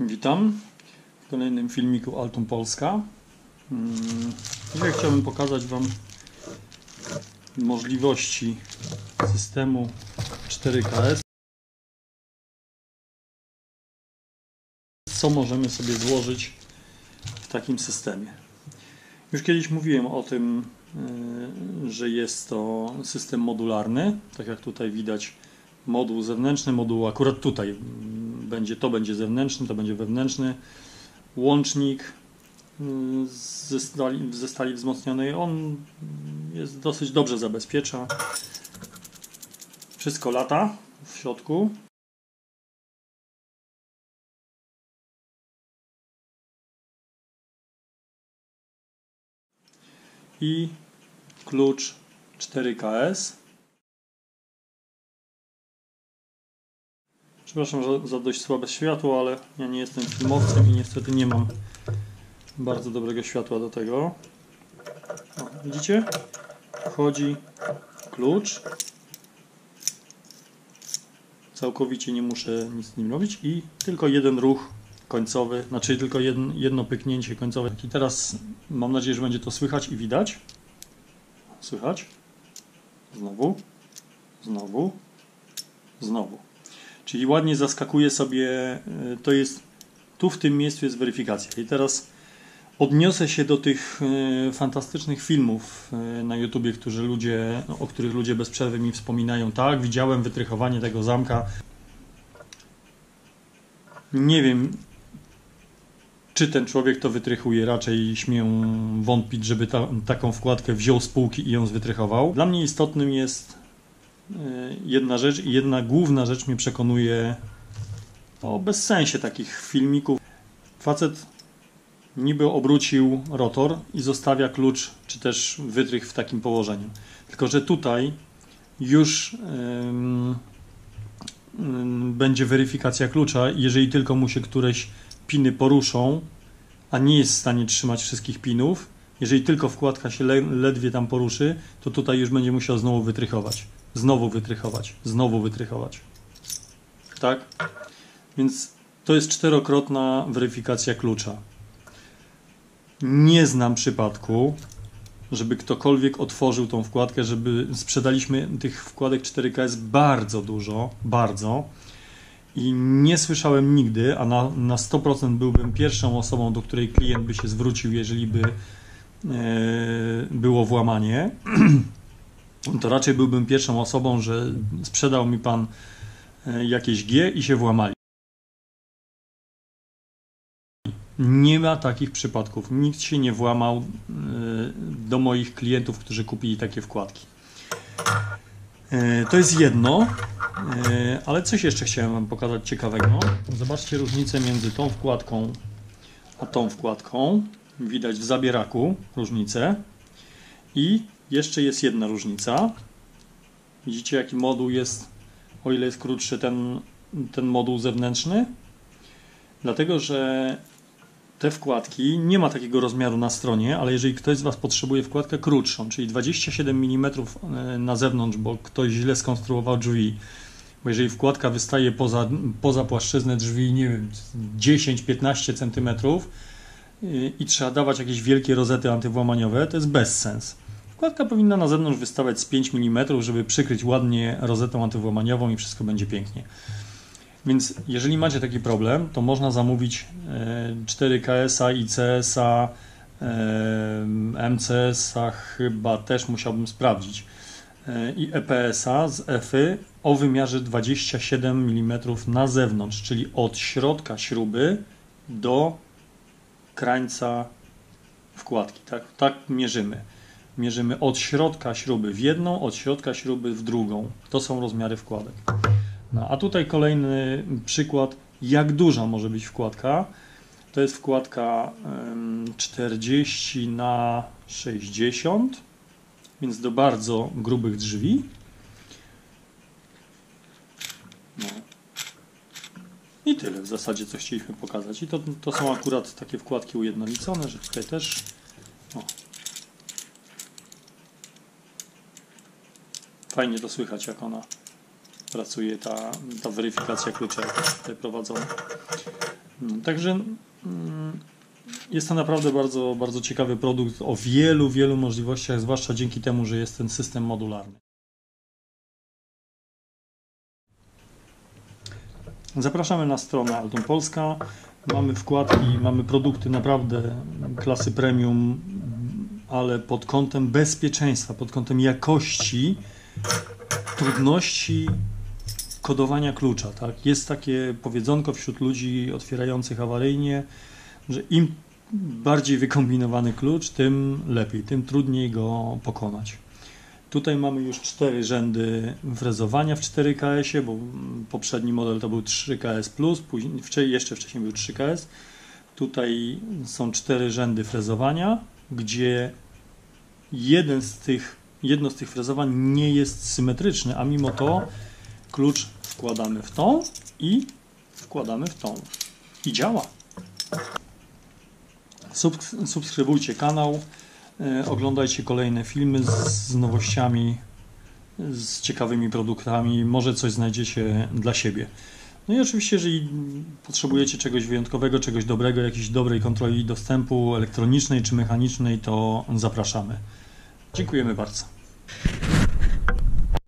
Witam w kolejnym filmiku Altum Polska. Mm, Dzisiaj chciałbym pokazać Wam możliwości systemu 4KS. Co możemy sobie złożyć w takim systemie. Już kiedyś mówiłem o tym, yy, że jest to system modularny. Tak jak tutaj widać, moduł zewnętrzny, moduł akurat tutaj będzie, to będzie zewnętrzny, to będzie wewnętrzny. Łącznik yy, ze stali, ze stali wzmocnionej, on jest dosyć dobrze zabezpiecza. Wszystko lata w środku. I klucz 4KS. Przepraszam za, za dość słabe światło, ale ja nie jestem filmowcem i niestety nie mam bardzo dobrego światła do tego. O, widzicie? Wchodzi klucz. Całkowicie nie muszę nic z nim robić i tylko jeden ruch końcowy, znaczy tylko jedno, jedno pyknięcie końcowe. I teraz mam nadzieję, że będzie to słychać i widać. Słychać? Znowu, znowu, znowu. Czyli ładnie zaskakuje sobie, y, to jest, tu w tym miejscu jest weryfikacja. I teraz odniosę się do tych y, fantastycznych filmów y, na YouTubie, którzy ludzie, o których ludzie bez przerwy mi wspominają. Tak, widziałem wytrychowanie tego zamka. Nie wiem, czy ten człowiek to wytrychuje, raczej śmiem wątpić, żeby ta, taką wkładkę wziął z półki i ją zwytrychował. Dla mnie istotnym jest jedna rzecz i jedna główna rzecz mnie przekonuje o bezsensie takich filmików. Facet niby obrócił rotor i zostawia klucz, czy też wytrych w takim położeniu. Tylko, że tutaj już będzie weryfikacja klucza, jeżeli tylko mu się któreś piny poruszą, a nie jest w stanie trzymać wszystkich pinów, jeżeli tylko wkładka się le ledwie tam poruszy, to tutaj już będzie musiał znowu wytrychować. Znowu wytrychować. Znowu wytrychować. Tak? Więc to jest czterokrotna weryfikacja klucza. Nie znam przypadku, żeby ktokolwiek otworzył tą wkładkę, żeby sprzedaliśmy tych wkładek 4KS bardzo dużo, bardzo. I nie słyszałem nigdy, a na, na 100% byłbym pierwszą osobą, do której klient by się zwrócił, jeżeli by było włamanie, to raczej byłbym pierwszą osobą, że sprzedał mi pan e, jakieś G i się włamali. Nie ma takich przypadków. Nikt się nie włamał e, do moich klientów, którzy kupili takie wkładki. To jest jedno, ale coś jeszcze chciałem Wam pokazać ciekawego. Zobaczcie różnicę między tą wkładką a tą wkładką widać w zabieraku różnicę. I jeszcze jest jedna różnica. Widzicie jaki moduł jest, o ile jest krótszy ten, ten moduł zewnętrzny? Dlatego, że te wkładki nie ma takiego rozmiaru na stronie, ale jeżeli ktoś z Was potrzebuje wkładkę krótszą, czyli 27 mm e, na zewnątrz, bo ktoś źle skonstruował drzwi, bo jeżeli wkładka wystaje poza, poza płaszczyznę drzwi, nie wiem, 10-15 cm, i trzeba dawać jakieś wielkie rozety antywłamaniowe, to jest bezsens. Wkładka powinna na zewnątrz wystawać z 5 mm, żeby przykryć ładnie rozetą antywłamaniową i wszystko będzie pięknie. Więc jeżeli macie taki problem, to można zamówić 4KS-a, ICS-a, MCS-a chyba też musiałbym sprawdzić e, i EPS-a z EFY o wymiarze 27 mm na zewnątrz, czyli od środka śruby do krańca wkładki. Tak, tak mierzymy. Mierzymy od środka śruby w jedną, od środka śruby w drugą. To są rozmiary wkładek. No, a tutaj kolejny przykład, jak duża może być wkładka. To jest wkładka 40 na 60, więc do bardzo grubych drzwi. No. I tyle w zasadzie, co chcieliśmy pokazać. I to, to są akurat takie wkładki ujednolicone, że tutaj też... O. Fajnie to słychać, jak ona pracuje, ta, ta weryfikacja klucza, jak jest tutaj prowadzona. No, także mm, jest to naprawdę bardzo, bardzo ciekawy produkt o wielu, wielu możliwościach, zwłaszcza dzięki temu, że jest ten system modularny. Zapraszamy na stronę Alton Polska. Mamy wkładki, mamy produkty naprawdę klasy premium, ale pod kątem bezpieczeństwa, pod kątem jakości, trudności kodowania klucza. Tak? Jest takie powiedzonko wśród ludzi otwierających awaryjnie, że im bardziej wykombinowany klucz, tym lepiej, tym trudniej go pokonać. Tutaj mamy już cztery rzędy frezowania w 4KS, bo poprzedni model to był 3KS, później, jeszcze wcześniej był 3KS. Tutaj są cztery rzędy frezowania, gdzie jeden z tych, jedno z tych frezowań nie jest symetryczne, a mimo to klucz wkładamy w tą i wkładamy w tą. I działa. Subskrybujcie kanał, oglądajcie kolejne filmy z nowościami, z ciekawymi produktami, może coś znajdziecie dla siebie. No i oczywiście, jeżeli potrzebujecie czegoś wyjątkowego, czegoś dobrego, jakiejś dobrej kontroli dostępu elektronicznej czy mechanicznej, to zapraszamy. Dziękujemy bardzo.